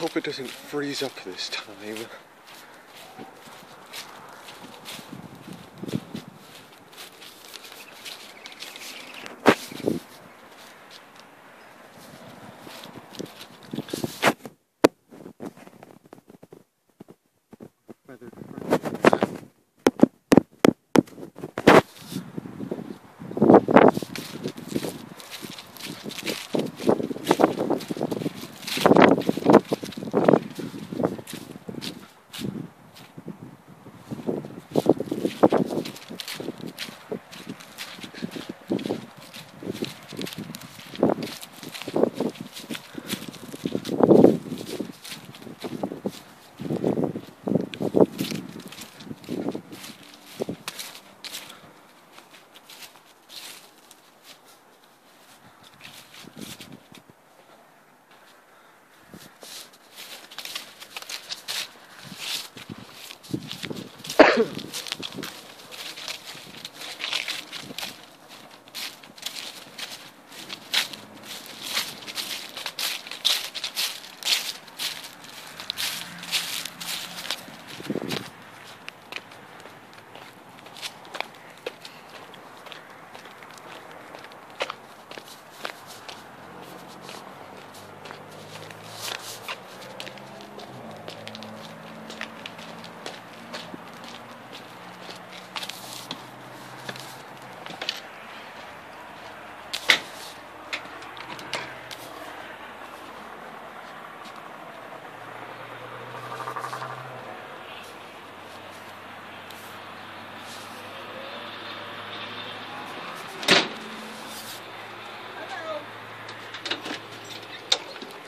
hope it doesn't freeze up this time.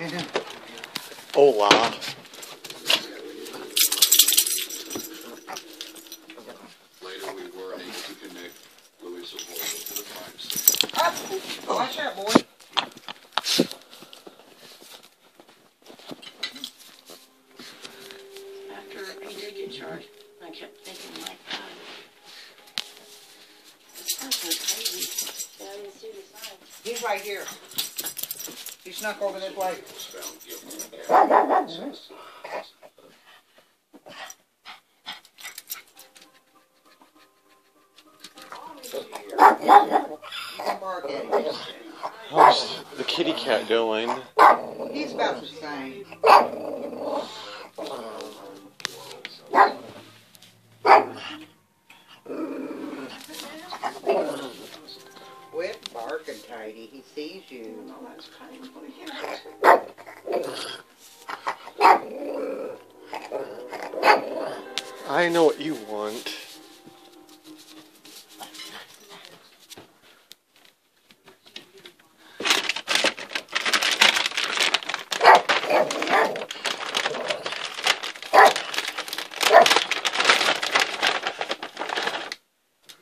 Oh, Hola. Later, we were able to connect to the. Watch out, boy. After he did get charged, I kept thinking, my oh, God. That's so crazy. Yeah, I didn't see the sign. He's right here. He snuck over this way. He was found guilty of carrying access to the house. He's barking. How's the kitty cat going? He's about the same. Barking, Tidy. He sees you. I know what you want.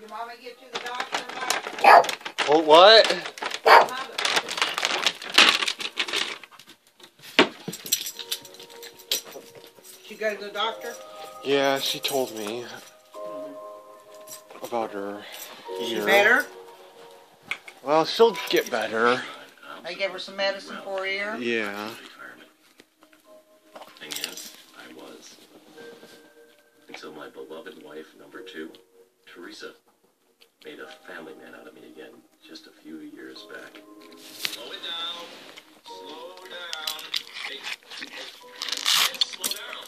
Your mama get to the doctor about Oh, what? She go to the doctor? Yeah, she told me about her She ear. better? Well, she'll get better. I gave her some medicine for her ear? Yeah. Thing is, I was. Until my beloved wife, number two, Teresa, made a family man out of me again just a few years back. Slow it down. Slow down. Hey, hey, slow down.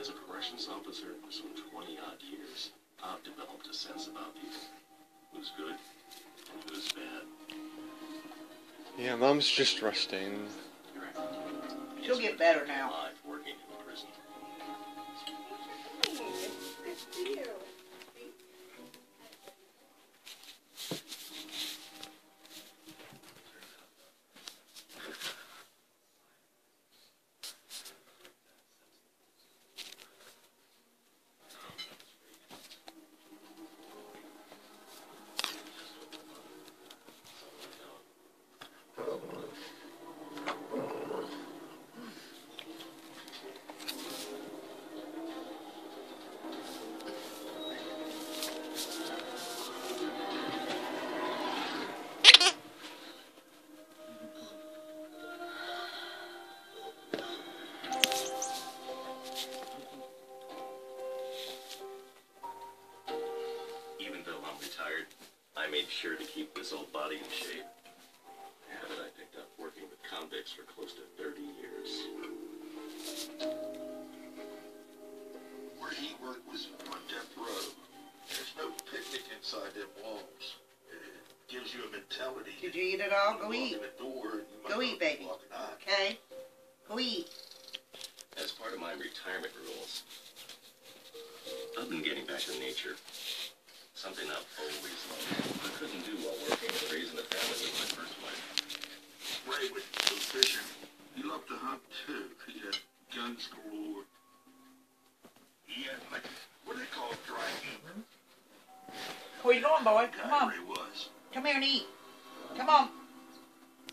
As a corrections officer for some 20 odd years, I've developed a sense about people. Who's good and who's bad. Yeah, mom's just resting. She'll get better now. Life I made sure to keep this old body in shape. A habit I picked up working with convicts for close to 30 years. Where he worked was on death row. There's no picnic inside them walls. It gives you a mentality. Did you eat it all? You Go eat. the door, Go eat, baby. block an eye. Okay? Go eat. As part of my retirement rules, I've been getting back to nature. Something I've always loved. I couldn't do while working and raising a family with my first wife. Ray would go fishing. He loved to hunt too. He had guns galore. He had like what do they call it, dragon? Where you going, boy? Come on. Ray was. Come here and eat. Come on.